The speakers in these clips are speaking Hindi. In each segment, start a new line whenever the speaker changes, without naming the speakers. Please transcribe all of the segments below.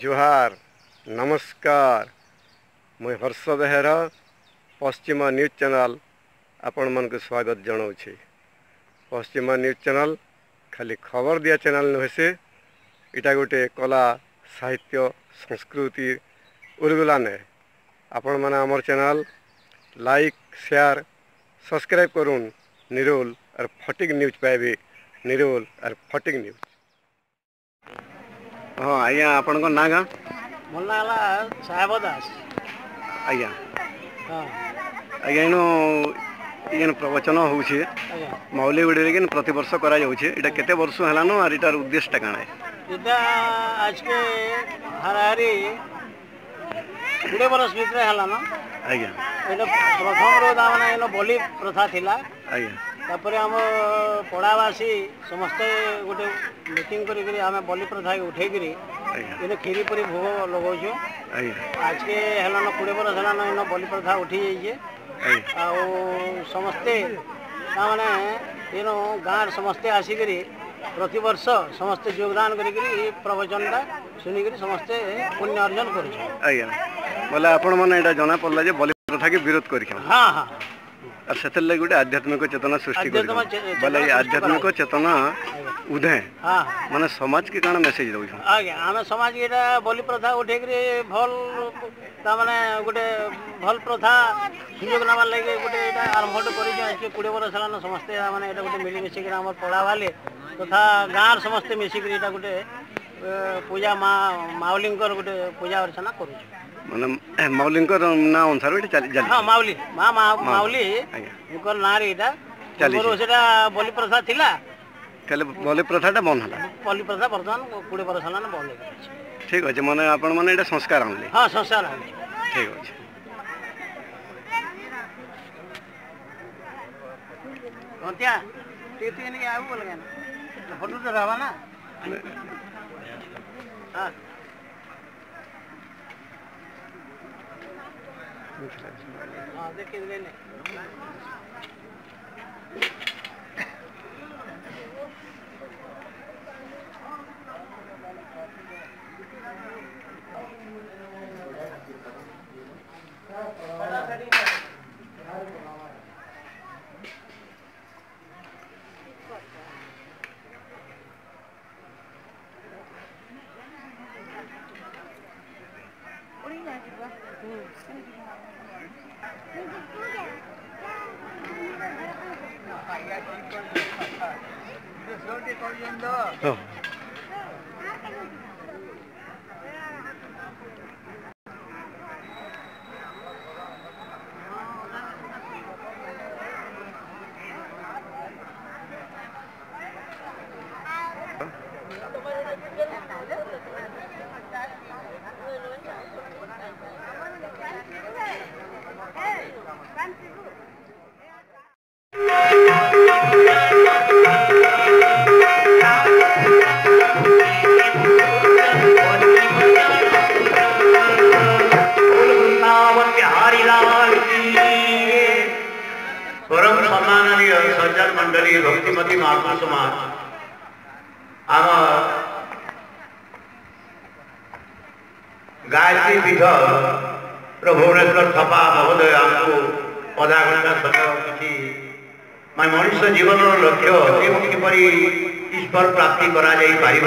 ଜୁହାର ନମସ୍କାର ମୁଇଁ ହର୍ଷ ବେହେରା ପଶ୍ଚିମ ନ୍ୟୁଜ୍ ଚ୍ୟାନେଲ୍ ଆପଣମାନଙ୍କୁ ସ୍ୱାଗତ ଜଣାଉଛି ପଶ୍ଚିମ ନ୍ୟୁଜ୍ ଚ୍ୟାନେଲ୍ ଖାଲି ଖବର ଦିଆ ଚ୍ୟାନେଲ୍ ନୁହେଁ ସେ ଏଇଟା ଗୋଟେ କଲା ସାହିତ୍ୟ ସଂସ୍କୃତି ଉଲଗୁଲା ନେ ଆପଣମାନେ ଆମର ଚ୍ୟାନେଲ୍ ଲାଇକ୍ ସେୟାର୍ ସବସ୍କ୍ରାଇବ୍ କରୁନ୍ ନିରୋଲ ଆର୍ ଫଟିକ୍ ନ୍ୟୁଜ୍ ପାଇବେ ନିରୋଲ ଆର୍ ଫଟିକ୍ ନ୍ୟୁଜ୍ ହଁ ଆଜ୍ଞା ଆପଣଙ୍କ ନାଁ କାଁ
ମୋ ନାଁ ହେଲା ସାହେବ ଦାସ
ଆଜ୍ଞା
ହଁ
ଆଜ୍ଞା ଏଣୁ ଯେନ୍ ପ୍ରବଚନ ହେଉଛେ ମୌଲିଗୁଡ଼ିରେ କେନ୍ ପ୍ରତିବର୍ଷ କରାଯାଉଛି ଏଇଟା କେତେ ବର୍ଷ ହେଲାନ ଆର୍ ଏଇଟାର ଉଦ୍ଦେଶ୍ୟଟା କାଣା ଏଇଟା
ଆଜକେ ହାରାହାରି କୋଡ଼ିଏ ବର୍ଷ ଭିତରେ ହେଲାନ
ଆଜ୍ଞା
ଏଇଟା ପ୍ରଥମରୁ ତାମାନେ ଏଇନ ବଲି ପ୍ରଥା ଥିଲା
ଆଜ୍ଞା
ତାପରେ ଆମ ପଡ଼ାବାସୀ ସମସ୍ତେ ଗୋଟେ ମିଟିଂ କରିକିରି ଆମେ ବଲି ପ୍ରଥାକେ ଉଠେଇକିରି ଇନେ କ୍ଷୀରି ପରି ଭୋଗ ଲଗାଉଛୁ ଆଜକେ ହେଲାନ କୋଡ଼ିଏ ବରଷ ହେଲାନ ଇନ ବଲି ପ୍ରଥା ଉଠି ଯାଇଛି ଆଉ ସମସ୍ତେ ତାମାନେ ଇନ ଗାଁର ସମସ୍ତେ ଆସିକିରି ପ୍ରତିବର୍ଷ ସମସ୍ତେ ଯୋଗଦାନ କରିକିରି ଏ ପ୍ରବଚନଟା ଶୁଣିକିରି ସମସ୍ତେ ପୁଣ୍ୟ ଅର୍ଜନ କରୁଛୁ
ଆଜ୍ଞା ବୋଲେ ଆପଣମାନେ ଏଇଟା ଜଣା ପଡ଼ିଲା ଯେ ବଲି ପ୍ରଥାକେ ବିରୋଧ କରିଛ
ହଁ ହଁ
ᱥᱛელ লাগি গুটে আধ্যাত্মিক চেতনা সৃষ্টি কৰে
বলাই আধ্যাত্মিক
চেতনা উদয় মানে সমাজ কে কানে মেসেজ দিওক
আহে আমি সমাজ এটা বলি প্ৰথা ওঢে গৰি ভাল তা মানে গুটে ভাল প্ৰথা নিবলাব লাগি গুটে এটা আৰম্ভটো কৰি যোৱে কি কুৰি বছৰ সালনো সমষ্টি মানে এটা গুটে মিলি ৰেছি গ্ৰামৰ পোড়াৱালি কথা গৰ সমষ্টিৰ মিলি ৰেছি এটা গুটে পূজা মা মাউলিং কৰ গুটে পূজা আৰ্চনা কৰো
मतलब माउलींकर ना अनुसार बेटा चली जल्दी हां
माउली मां माउली इनको ना रे एटा
चली
सेटा बलि प्रथा थिला
তাহলে বলি প্রথাটা বন্ধ হল
বলি প্রথা বর্তমান কোড়ি বর্ষ হল বন্ধ
ঠিক আছে মানে আপন মানে এটা সংস্কার আনলে
হ্যাঁ সংস্কার আনলে
ঠিক আছে
ঘন্টিয়া তুই তুই এনে আবু বলে কেন ফটোটা রাবা না হ্যাঁ
Thank
you.
Oh.
श्रीमती माखन समाज আমার गायत्री विध भुवनेश्वर थपा महोदय आमको ଅଧା ଘଣ୍ଟା ସମୟ କିଛି ମାନେ ମଣିଷ ଜୀବନର ଲକ୍ଷ୍ୟ କେମିତି କିପରି ଈଶ୍ୱର ପ୍ରାପ୍ତି କରାଯାଇପାରିବ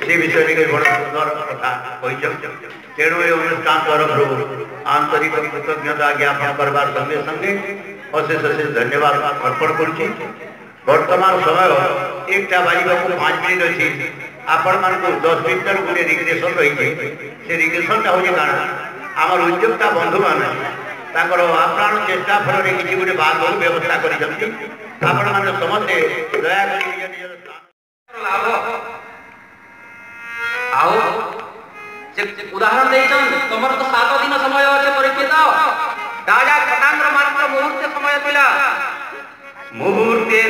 ସେ ବିଷୟରେ ଟିକେ ବଡ଼ ସୁନ୍ଦର କଥା କହିଛନ୍ତି ତେଣୁ ଏ ଅନୁଷ୍ଠାନ ତରଫରୁ ଆନ୍ତରିକ କୃତଜ୍ଞତା ଜ୍ଞାପନ କରିବାର ସଙ୍ଗେ ସଙ୍ଗେ ଅଶେଷ ଅଶେଷ ଧନ୍ୟବାଦ ଅର୍ପଣ କରୁଛି ବର୍ତ୍ତମାନ ସମୟ ଏକଟା ବାଜିବାକୁ ପାଞ୍ଚ ମିନିଟ୍ ଅଛି ଆପଣମାନଙ୍କୁ ଦଶ ମିନିଟର ଗୋଟେ ରିଗ୍ରେସନ୍ ରହିଛି ସେ ରିଗ୍ରେସନ୍ଟା ହେଉଛି କାରଣ ଆମର ଉଦ୍ୟୋକ୍ତା ବନ୍ଧୁମାନେ ତାଙ୍କର ଆପ୍ରାଣ ଚେଷ୍ଟା ଫଳରେ କିଛି ଗୋଟେ ବାଦର ବ୍ୟବସ୍ଥା କରିଛନ୍ତି ଆପଣମାନେ ସମସ୍ତେ ଦୟାକରି
ଲାଭ ଆଉ ଉଦାହରଣ ଦେଇଛନ୍ତି ତମର ତ ସାତ ଦିନ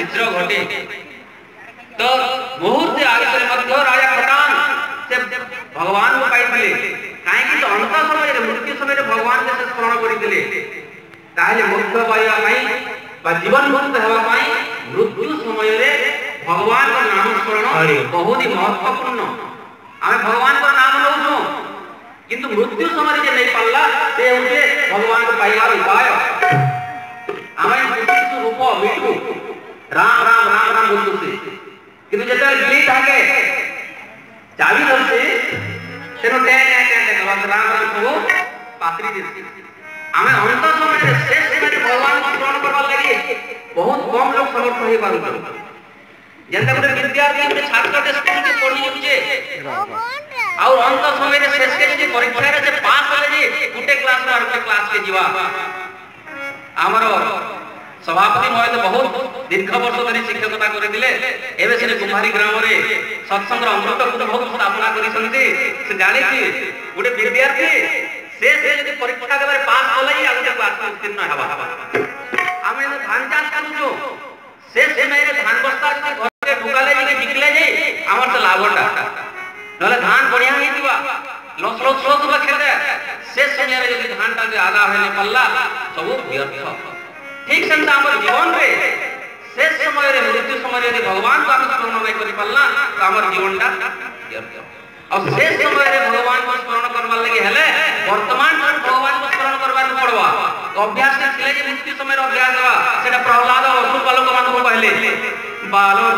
छिद्र घटे तो मुहूर्त आगे करे मध्य राजा प्रदान से भगवान को पाई दिले काहे कि तो अंत समय रे मृत्यु समय रे भगवान ने स्मरण करि दिले ताहले मुक्त पाया पाई बा जीवन मुक्त हेवा पाई मृत्यु समय रे भगवान का नाम स्मरण बहुत ही महत्वपूर्ण आमे भगवान का नाम लो जो किंतु मृत्यु समय जे नहीं पल्ला ते उठे भगवान को पाई वाला उपाय आमे मृत्यु रूप मिटू রাম রাম রাম রাম বলতেছে কিন্তু যেটা গিলি থাকে চাবি ধরছে সেটা ট্যাং ট্যাং ট্যাং ট্যাং রাম রাম সবু পাত্রি দিচ্ছে আমি অন্ত সময়ে শেষ সময়ে ভগবান স্মরণ করবার লাগি বহুত কম লোক সমর্থ হয়ে পারুত যেটা গোটে বিদ্যার্থী গোটে ছাত্রটে স্কুলকে পড়ি উঠছে ଆଉ ଅନ୍ତ ସମୟରେ ଶେଷରେ ଯଦି ପରୀକ୍ଷାରେ ସେ ପାସ୍ ହେଲେ ଯେ ଗୋଟେ କ୍ଲାସରୁ ଆଉ ଗୋଟେ କ୍ଲାସରେ ଯିବା ଆମର ସଭାପତି ମହୋଦୟ ବହୁତ ଦୀର୍ଘ ବର୍ଷ ଧରି ଶିକ୍ଷକତା କରିଥିଲେ ଏବେ ସେ କୁମ୍ଭାରୀ ଗ୍ରାମରେ ସତ୍ସଙ୍ଗର ଅମୃତକୁ ବହୁତ ସ୍ଥାପନା କରିଛନ୍ତି ସେ ଜାଣିଛି ଗୋଟେ ବିଦ୍ୟାର୍ଥୀ ସେ ସେ ଯଦି ପରୀକ୍ଷା ଦେବାରେ ପାସ୍ କଲେ ହିଁ ଆଉ ତାକୁ ଆତ୍ମଉତ୍ତୀର୍ଣ୍ଣ ହେବା ଆମେ ଧାନ ଚାଷ କରୁଛୁ ସେ ସମୟରେ ଧାନ ବସ୍ତା ଘରେ ଢୁକାଲେ ଯଦି ବିକିଲେ ଯେ ଆମର ତ ଲାଭଟା ନହେଲେ ଧାନ ବଢିଆ ହେଇଥିବା ଲସଲସ ଖେତେ ସେ ସମୟରେ ଯଦି ଧାନଟା ଆଦା ହେଇନି ପାରିଲା ସବୁ ବ୍ୟର୍ଥ ठीक से जीवन रे शेष समय मृत्यु समय भगवान को स्मरण नहीं कर पार्ला तो आम जीवन टा और भगवान को स्मरण करवार लगे हेले वर्तमान भगवान को स्मरण करवार पड़वा तो अभ्यास मृत्यु समय अभ्यास प्रहलाद और सुपालक मान को पहले बालो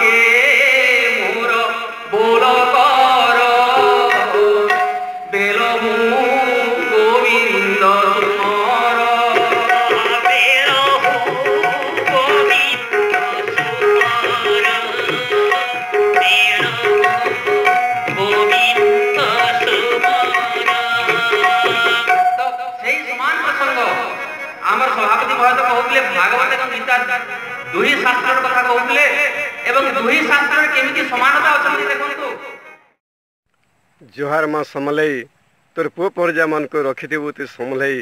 দুই শাস্ত্রর কথা কହୁଥିଲେ এবং দুই শাস্ত্রর কেমিতি সমানতা অছন্তি দেখন্তু
জোহার মা সমলেই তোর পুয় পর্যা মানুষ রক্ষিথিবু তুই সমলেই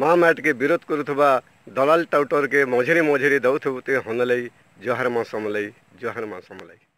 মা ম্যাটকে বিরোধ করুথবা দলাল টাউটরকে মঝিরে মঝিরে দৌথবু তুই হনলেই জোহার মা সমলেই জোহার মা সমলেই